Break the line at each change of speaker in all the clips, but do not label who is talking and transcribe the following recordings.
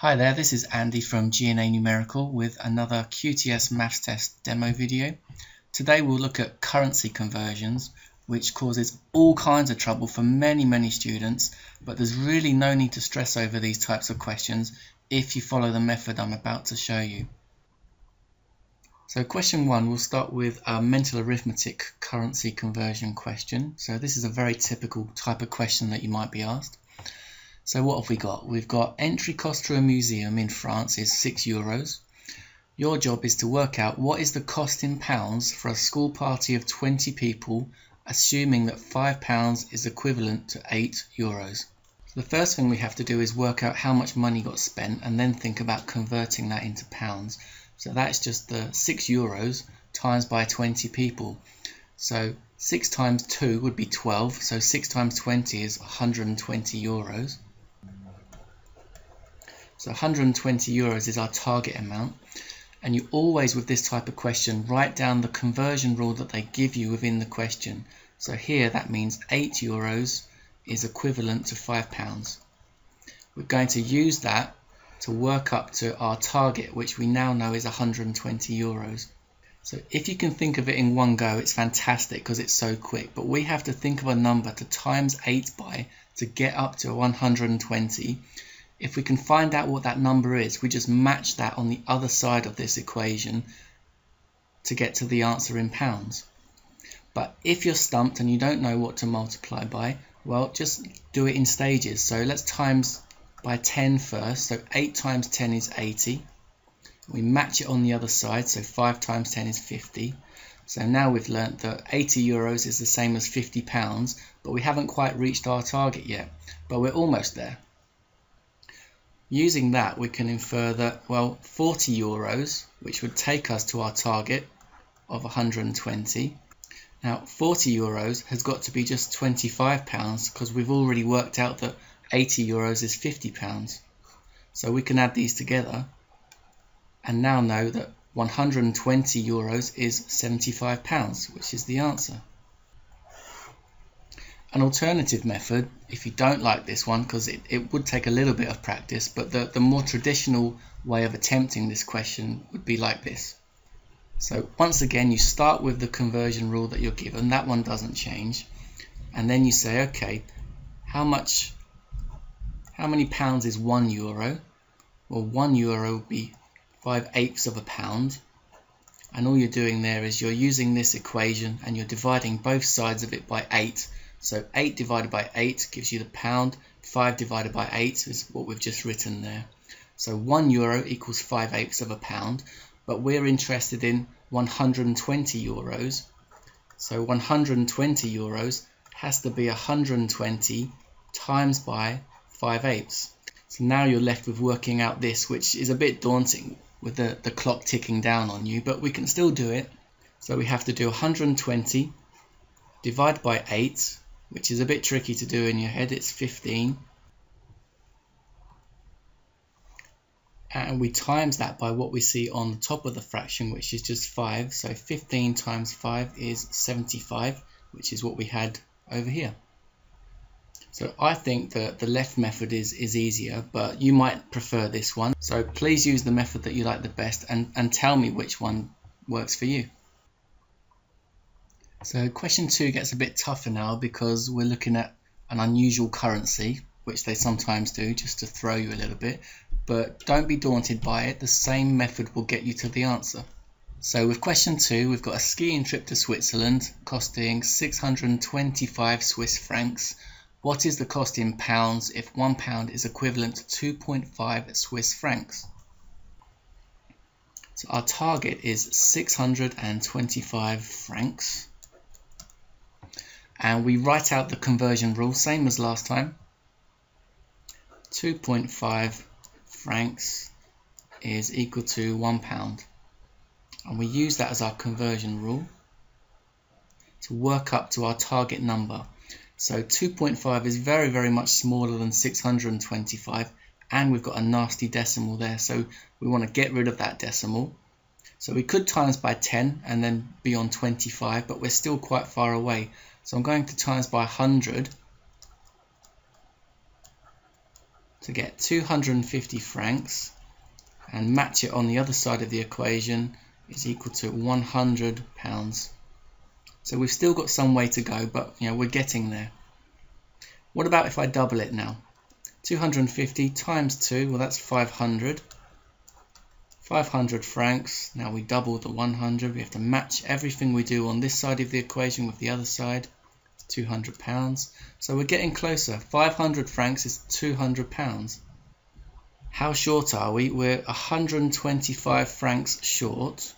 Hi there, this is Andy from GNA Numerical with another QTS Maths Test demo video. Today we'll look at currency conversions, which causes all kinds of trouble for many, many students, but there's really no need to stress over these types of questions if you follow the method I'm about to show you. So question one, we'll start with a mental arithmetic currency conversion question. So this is a very typical type of question that you might be asked. So what have we got? We've got entry cost to a museum in France is 6 euros. Your job is to work out what is the cost in pounds for a school party of 20 people, assuming that 5 pounds is equivalent to 8 euros. So The first thing we have to do is work out how much money got spent and then think about converting that into pounds. So that's just the 6 euros times by 20 people. So 6 times 2 would be 12, so 6 times 20 is 120 euros. So 120 euros is our target amount. And you always, with this type of question, write down the conversion rule that they give you within the question. So here that means 8 euros is equivalent to 5 pounds. We're going to use that to work up to our target, which we now know is 120 euros. So if you can think of it in one go, it's fantastic because it's so quick. But we have to think of a number to times 8 by to get up to 120 if we can find out what that number is, we just match that on the other side of this equation to get to the answer in pounds. But if you're stumped and you don't know what to multiply by, well, just do it in stages. So let's times by 10 first. So 8 times 10 is 80. We match it on the other side, so 5 times 10 is 50. So now we've learnt that 80 euros is the same as 50 pounds, but we haven't quite reached our target yet. But we're almost there. Using that, we can infer that, well, 40 euros, which would take us to our target of 120. Now, 40 euros has got to be just 25 pounds because we've already worked out that 80 euros is 50 pounds. So we can add these together and now know that 120 euros is 75 pounds, which is the answer. An alternative method, if you don't like this one, because it, it would take a little bit of practice, but the, the more traditional way of attempting this question would be like this. So once again, you start with the conversion rule that you're given. That one doesn't change. And then you say, okay, how much, how many pounds is one euro? Well, one euro would be five eighths of a pound. And all you're doing there is you're using this equation and you're dividing both sides of it by eight so 8 divided by 8 gives you the pound. 5 divided by 8 is what we've just written there. So 1 euro equals 5 eighths of a pound, but we're interested in 120 euros. So 120 euros has to be 120 times by 5 eighths. So now you're left with working out this, which is a bit daunting with the, the clock ticking down on you, but we can still do it. So we have to do 120 divided by 8 which is a bit tricky to do in your head. It's 15. And we times that by what we see on the top of the fraction, which is just 5. So 15 times 5 is 75, which is what we had over here. So I think that the left method is, is easier, but you might prefer this one. So please use the method that you like the best and, and tell me which one works for you. So question two gets a bit tougher now because we're looking at an unusual currency, which they sometimes do just to throw you a little bit. But don't be daunted by it, the same method will get you to the answer. So with question two, we've got a skiing trip to Switzerland costing 625 Swiss francs. What is the cost in pounds if one pound is equivalent to 2.5 Swiss francs? So our target is 625 francs and we write out the conversion rule, same as last time. 2.5 francs is equal to one pound. And we use that as our conversion rule to work up to our target number. So 2.5 is very, very much smaller than 625 and we've got a nasty decimal there. So we want to get rid of that decimal. So we could times by 10 and then be on 25, but we're still quite far away. So I'm going to times by 100 to get 250 francs and match it on the other side of the equation is equal to 100 pounds. So we've still got some way to go, but you know we're getting there. What about if I double it now? 250 times 2, well that's 500. 500 francs, now we double the 100, we have to match everything we do on this side of the equation with the other side, 200 pounds. So we're getting closer, 500 francs is 200 pounds. How short are we? We're 125 francs short,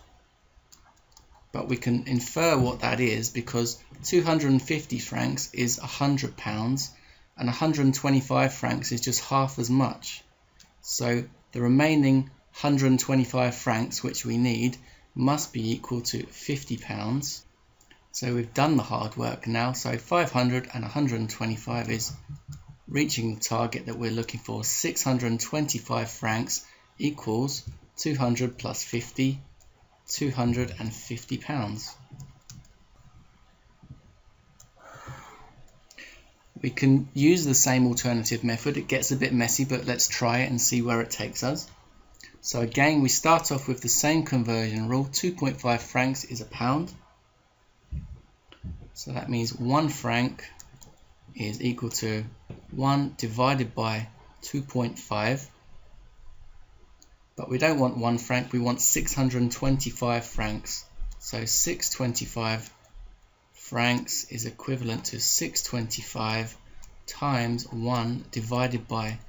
but we can infer what that is because 250 francs is 100 pounds and 125 francs is just half as much. So the remaining 125 francs which we need must be equal to 50 pounds. So we've done the hard work now. So 500 and 125 is reaching the target that we're looking for. 625 francs equals 200 plus 50, 250 pounds. We can use the same alternative method. It gets a bit messy, but let's try it and see where it takes us. So again, we start off with the same conversion rule. 2.5 francs is a pound. So that means one franc is equal to 1 divided by 2.5. But we don't want 1 franc, we want 625 francs. So 625 francs is equivalent to 625 times 1 divided by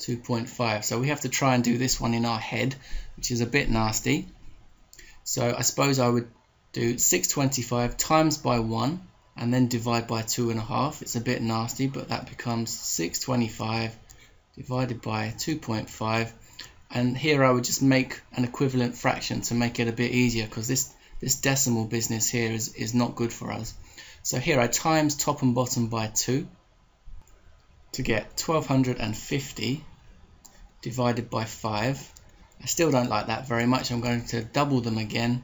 2.5. So we have to try and do this one in our head, which is a bit nasty. So I suppose I would do 625 times by 1 and then divide by 2.5. It's a bit nasty, but that becomes 625 divided by 2.5. And here I would just make an equivalent fraction to make it a bit easier because this, this decimal business here is, is not good for us. So here I times top and bottom by 2 to get 1250 divided by 5. I still don't like that very much. I'm going to double them again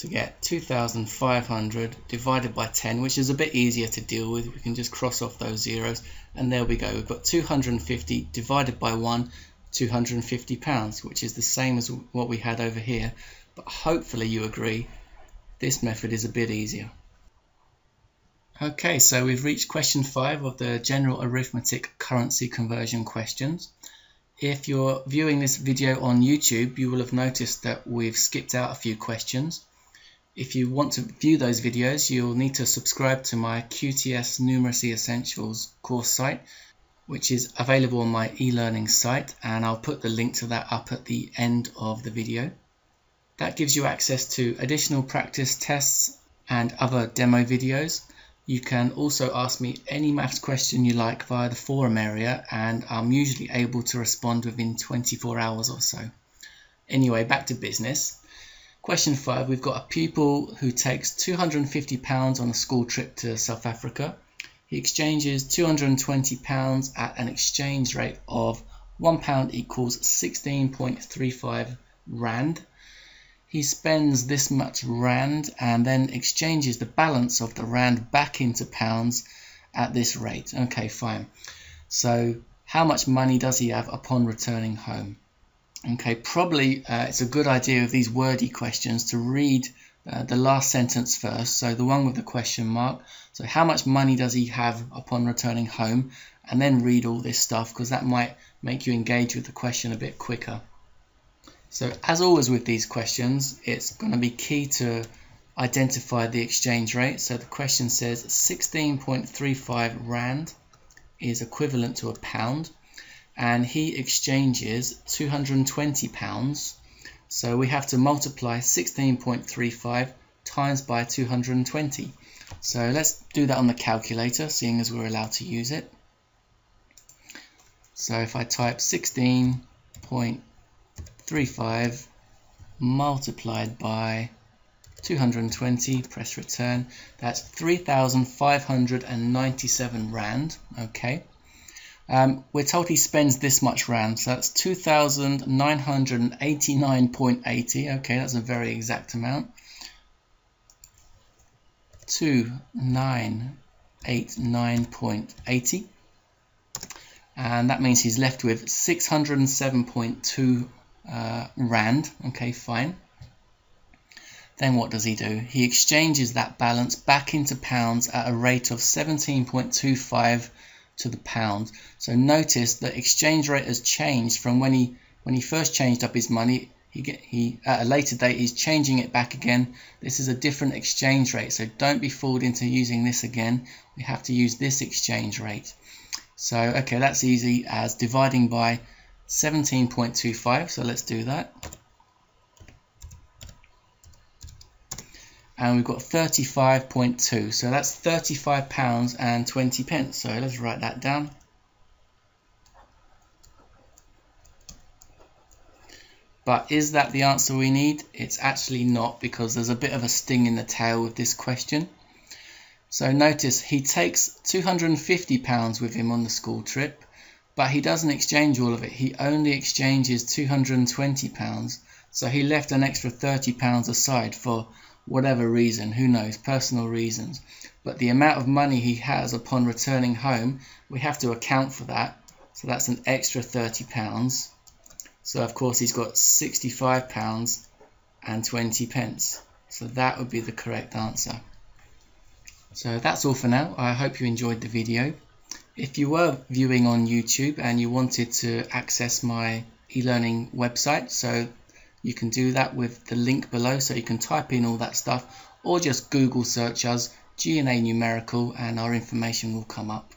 to get 2500 divided by 10 which is a bit easier to deal with. We can just cross off those zeros and there we go. We've got 250 divided by 1 250 pounds which is the same as what we had over here. But hopefully you agree this method is a bit easier. Okay so we've reached question 5 of the general arithmetic currency conversion questions if you're viewing this video on YouTube you will have noticed that we've skipped out a few questions if you want to view those videos, you'll need to subscribe to my QTS Numeracy Essentials course site, which is available on my e-learning site, and I'll put the link to that up at the end of the video. That gives you access to additional practice tests and other demo videos. You can also ask me any maths question you like via the forum area, and I'm usually able to respond within 24 hours or so. Anyway, back to business. Question five, we've got a pupil who takes £250 on a school trip to South Africa. He exchanges £220 at an exchange rate of £1 equals 16.35 Rand. He spends this much Rand and then exchanges the balance of the Rand back into pounds at this rate. Okay, fine. So how much money does he have upon returning home? Okay, probably uh, it's a good idea of these wordy questions to read uh, the last sentence first, so the one with the question mark. So how much money does he have upon returning home? And then read all this stuff because that might make you engage with the question a bit quicker. So as always with these questions, it's going to be key to identify the exchange rate. So the question says 16.35 Rand is equivalent to a pound and he exchanges 220 pounds. So we have to multiply 16.35 times by 220 so let's do that on the calculator seeing as we're allowed to use it. So if I type 16.35 multiplied by 220 press return that's 3597 rand okay um, we're told he spends this much rand, so that's 2,989.80. Okay, that's a very exact amount. 2,989.80. and that means he's left with 607.2 uh, rand. Okay fine. Then what does he do? He exchanges that balance back into pounds at a rate of 17.25 to the pound. So notice the exchange rate has changed from when he when he first changed up his money he get he at a later date he's changing it back again. This is a different exchange rate. So don't be fooled into using this again. We have to use this exchange rate. So, okay, that's easy as dividing by 17.25. So let's do that. And we've got 35.2. So that's 35 pounds and 20 pence. So let's write that down. But is that the answer we need? It's actually not because there's a bit of a sting in the tail with this question. So notice he takes £250 with him on the school trip, but he doesn't exchange all of it. He only exchanges £220. So he left an extra £30 aside for whatever reason, who knows, personal reasons. But the amount of money he has upon returning home, we have to account for that. So that's an extra £30. So of course he's got £65 and 20 pence. So that would be the correct answer. So that's all for now. I hope you enjoyed the video. If you were viewing on YouTube and you wanted to access my e-learning website, so you can do that with the link below, so you can type in all that stuff or just Google search us GNA numerical and our information will come up.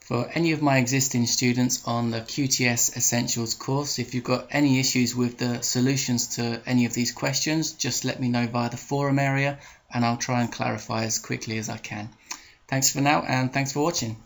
For any of my existing students on the QTS Essentials course, if you've got any issues with the solutions to any of these questions, just let me know via the forum area and I'll try and clarify as quickly as I can. Thanks for now and thanks for watching.